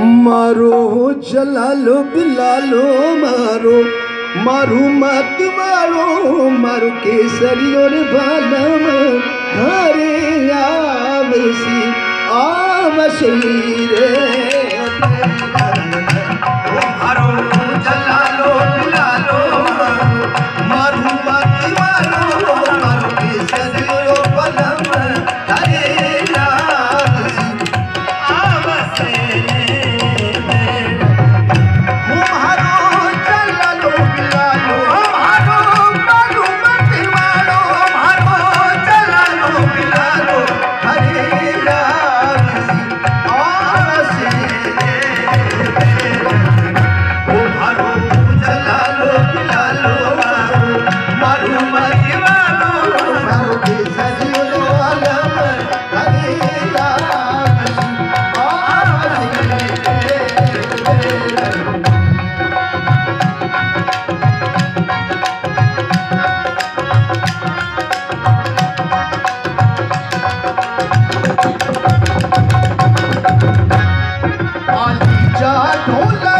मारो चो पालो मारो। मारू मत वारो मरू केसरी बाल घर आ शरीर ढोला